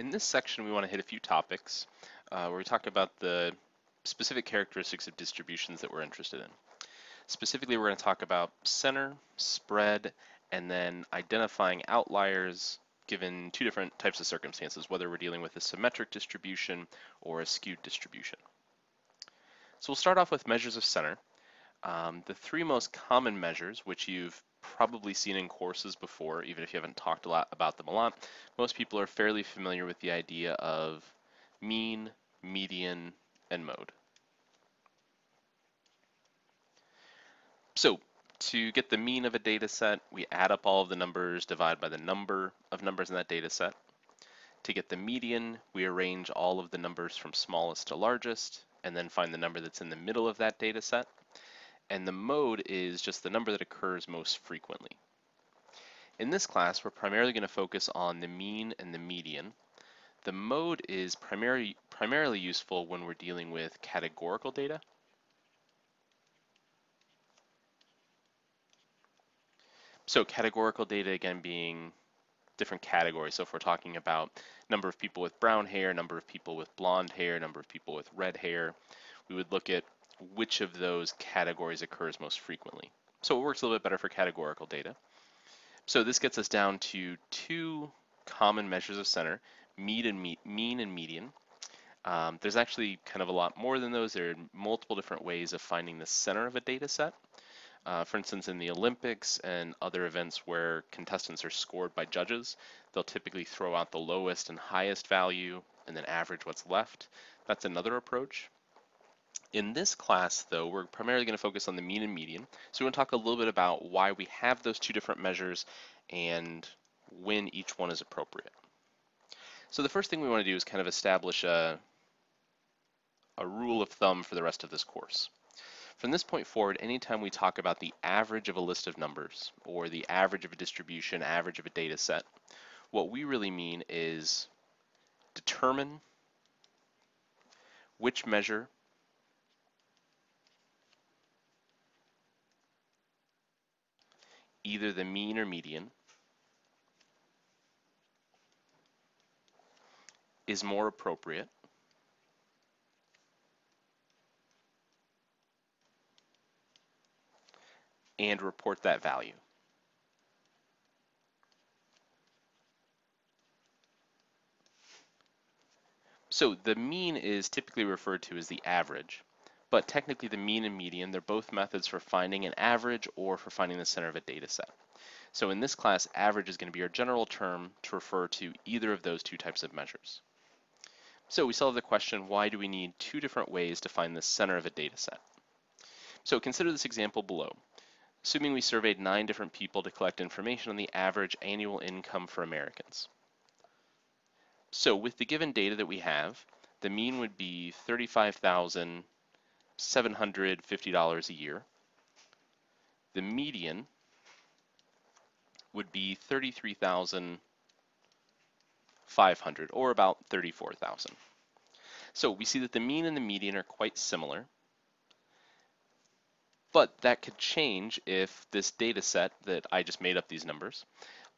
in this section, we want to hit a few topics uh, where we talk about the specific characteristics of distributions that we're interested in. Specifically, we're going to talk about center, spread, and then identifying outliers given two different types of circumstances, whether we're dealing with a symmetric distribution or a skewed distribution. So we'll start off with measures of center. Um, the three most common measures, which you've probably seen in courses before, even if you haven't talked a lot about them a lot. Most people are fairly familiar with the idea of mean, median, and mode. So to get the mean of a data set, we add up all of the numbers, divide by the number of numbers in that data set. To get the median, we arrange all of the numbers from smallest to largest, and then find the number that's in the middle of that data set and the mode is just the number that occurs most frequently. In this class, we're primarily going to focus on the mean and the median. The mode is primarily, primarily useful when we're dealing with categorical data. So categorical data, again, being different categories. So if we're talking about number of people with brown hair, number of people with blonde hair, number of people with red hair, we would look at which of those categories occurs most frequently. So it works a little bit better for categorical data. So this gets us down to two common measures of center, mean and, me mean and median. Um, there's actually kind of a lot more than those. There are multiple different ways of finding the center of a data set. Uh, for instance, in the Olympics and other events where contestants are scored by judges, they'll typically throw out the lowest and highest value and then average what's left. That's another approach. In this class, though, we're primarily going to focus on the mean and median. So we're going to talk a little bit about why we have those two different measures and when each one is appropriate. So the first thing we want to do is kind of establish a, a rule of thumb for the rest of this course. From this point forward, anytime we talk about the average of a list of numbers or the average of a distribution, average of a data set, what we really mean is determine which measure either the mean or median is more appropriate and report that value. So the mean is typically referred to as the average but technically the mean and median, they're both methods for finding an average or for finding the center of a data set. So in this class, average is going to be our general term to refer to either of those two types of measures. So we still have the question, why do we need two different ways to find the center of a data set? So consider this example below. Assuming we surveyed nine different people to collect information on the average annual income for Americans. So with the given data that we have, the mean would be 35,000 $750 a year. The median would be 33,500 or about 34,000. So we see that the mean and the median are quite similar, but that could change if this data set that I just made up these numbers,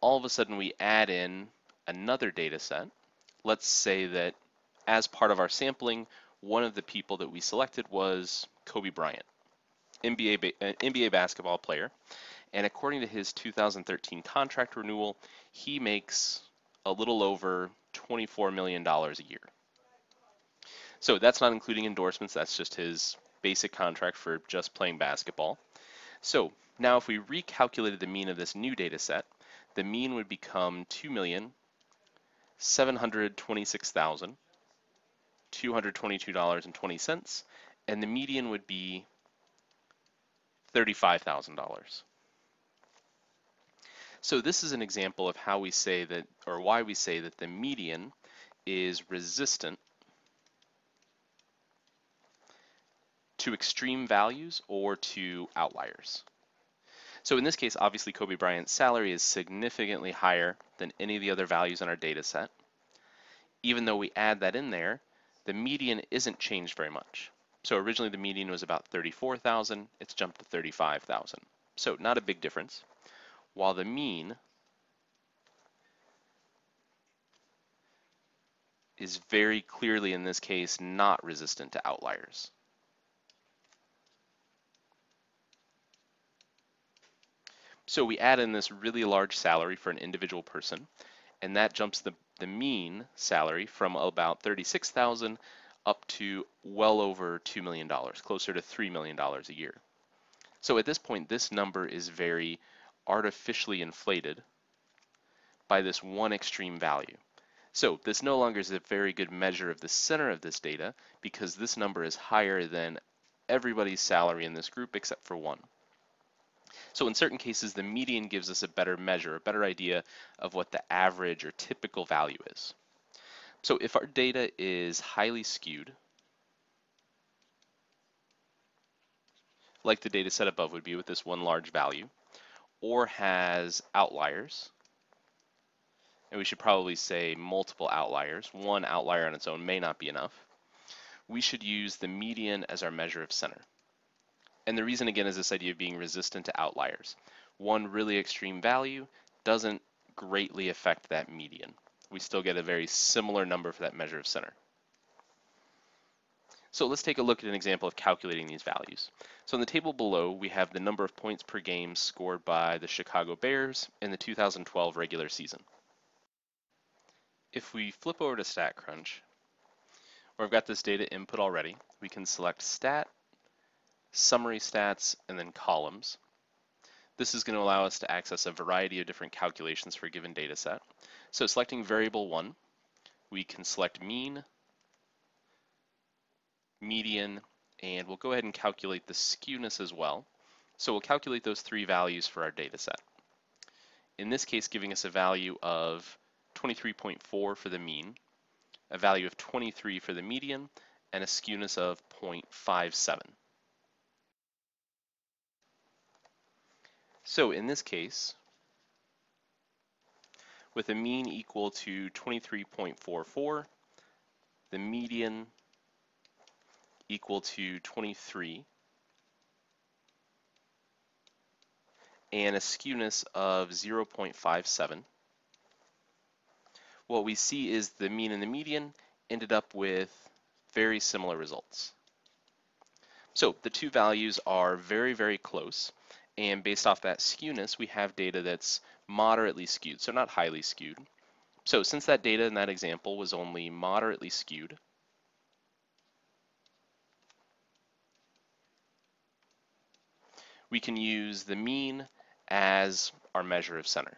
all of a sudden we add in another data set. Let's say that as part of our sampling, one of the people that we selected was Kobe Bryant, NBA, uh, NBA basketball player. And according to his 2013 contract renewal, he makes a little over $24 million a year. So that's not including endorsements, that's just his basic contract for just playing basketball. So now if we recalculated the mean of this new data set, the mean would become 2,726,000 $222.20, and the median would be $35,000. So this is an example of how we say that, or why we say that the median is resistant to extreme values or to outliers. So in this case, obviously Kobe Bryant's salary is significantly higher than any of the other values in our data set. Even though we add that in there, the median isn't changed very much. So originally the median was about 34,000, it's jumped to 35,000. So not a big difference. While the mean is very clearly in this case not resistant to outliers. So we add in this really large salary for an individual person, and that jumps the, the mean salary from about 36,000 up to well over $2 million, closer to $3 million a year. So at this point, this number is very artificially inflated by this one extreme value. So this no longer is a very good measure of the center of this data because this number is higher than everybody's salary in this group except for one. So in certain cases, the median gives us a better measure, a better idea of what the average or typical value is. So if our data is highly skewed, like the data set above would be with this one large value, or has outliers, and we should probably say multiple outliers. One outlier on its own may not be enough. We should use the median as our measure of center. And the reason again is this idea of being resistant to outliers. One really extreme value doesn't greatly affect that median. We still get a very similar number for that measure of center. So let's take a look at an example of calculating these values. So in the table below, we have the number of points per game scored by the Chicago Bears in the 2012 regular season. If we flip over to StatCrunch, where I've got this data input already, we can select Stat, Summary Stats, and then Columns. This is going to allow us to access a variety of different calculations for a given data set. So selecting variable 1, we can select mean, median, and we'll go ahead and calculate the skewness as well. So we'll calculate those three values for our data set. In this case, giving us a value of 23.4 for the mean, a value of 23 for the median, and a skewness of 0.57. So in this case, with a mean equal to 23.44, the median equal to 23, and a skewness of 0.57, what we see is the mean and the median ended up with very similar results. So the two values are very, very close. And based off that skewness, we have data that's moderately skewed, so not highly skewed. So since that data in that example was only moderately skewed, we can use the mean as our measure of center.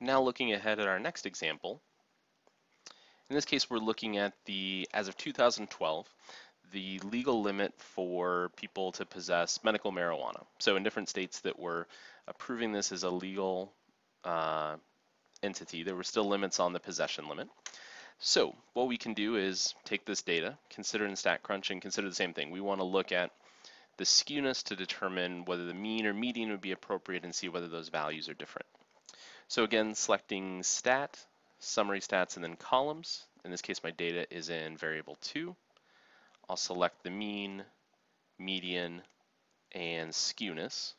Now looking ahead at our next example, in this case we're looking at the, as of 2012, the legal limit for people to possess medical marijuana. So in different states that were approving this as a legal uh, entity, there were still limits on the possession limit. So what we can do is take this data, consider in StatCrunch, and consider the same thing. We want to look at the skewness to determine whether the mean or median would be appropriate and see whether those values are different. So again, selecting stat, summary stats, and then columns. In this case, my data is in variable 2. I'll select the mean, median, and skewness.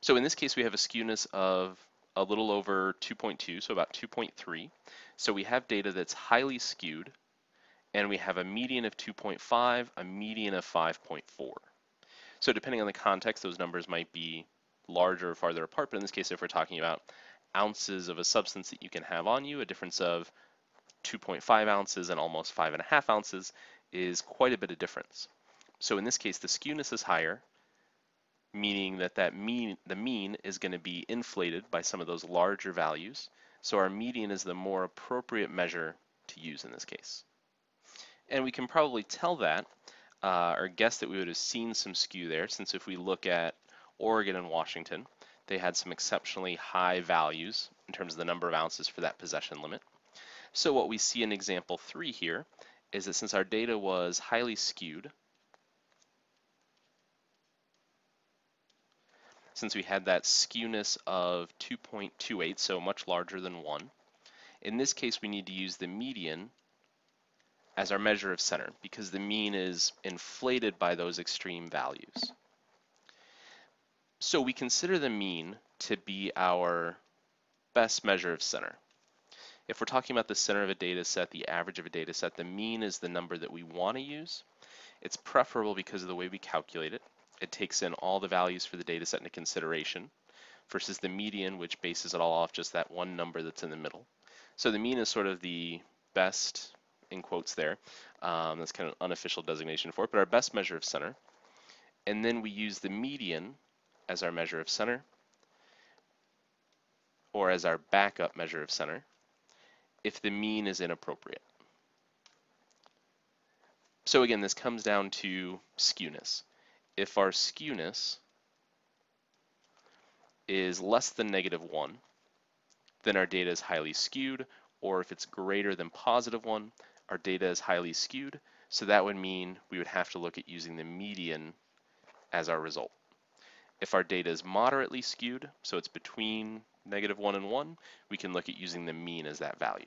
So in this case, we have a skewness of a little over 2.2, so about 2.3. So we have data that's highly skewed, and we have a median of 2.5, a median of 5.4. So depending on the context, those numbers might be larger or farther apart, but in this case, if we're talking about ounces of a substance that you can have on you, a difference of 2.5 ounces and almost 5.5 ounces is quite a bit of difference. So in this case, the skewness is higher, meaning that, that mean, the mean is going to be inflated by some of those larger values. So our median is the more appropriate measure to use in this case. And we can probably tell that uh, or guess that we would have seen some skew there since if we look at Oregon and Washington, they had some exceptionally high values in terms of the number of ounces for that possession limit. So what we see in example three here is that since our data was highly skewed, since we had that skewness of 2.28, so much larger than 1, in this case we need to use the median as our measure of center because the mean is inflated by those extreme values. So we consider the mean to be our best measure of center. If we're talking about the center of a data set, the average of a data set, the mean is the number that we want to use. It's preferable because of the way we calculate it. It takes in all the values for the data set into consideration versus the median, which bases it all off just that one number that's in the middle. So the mean is sort of the best, in quotes there, um, that's kind of an unofficial designation for it, but our best measure of center. And then we use the median as our measure of center, or as our backup measure of center, if the mean is inappropriate. So again, this comes down to skewness. If our skewness is less than negative 1, then our data is highly skewed, or if it's greater than positive 1, our data is highly skewed. So that would mean we would have to look at using the median as our result. If our data is moderately skewed, so it's between negative 1 and 1, we can look at using the mean as that value.